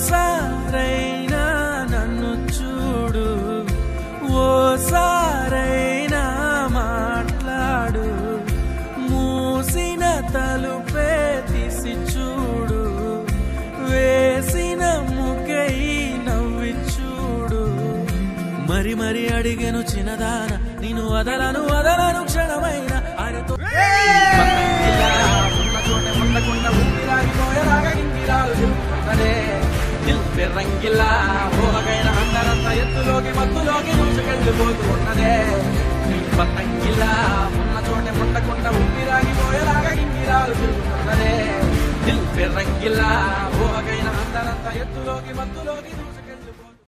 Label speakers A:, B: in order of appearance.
A: ఓసారైనా నన్ను చూడు. ఓసారైనా మాట్లాడు. మూసిన తలుపే తీసి చూడు. వేసిన ముఖై నవ్వి చూడు. మరి మరి అడిగెను చిన్నదాన నేను వదలను వదలను.
B: దిల్పే రంగిలా ఊహకైన అందరంత ఎత్తులోకి మత్తులోకి దూసుకెళ్ళిపోతూ ఉన్నదే. పతంగిలా ఉన్న చోటే ఉండకుండా ఊపిరాగిపోయేలాగా ఇంగిరాలు తిరుగుతున్నదే దిల్ రంగిలా ఊహకైన అందరంత ఎత్తులోకి మత్తులోకి దూసుకెళ్ళిపోతూ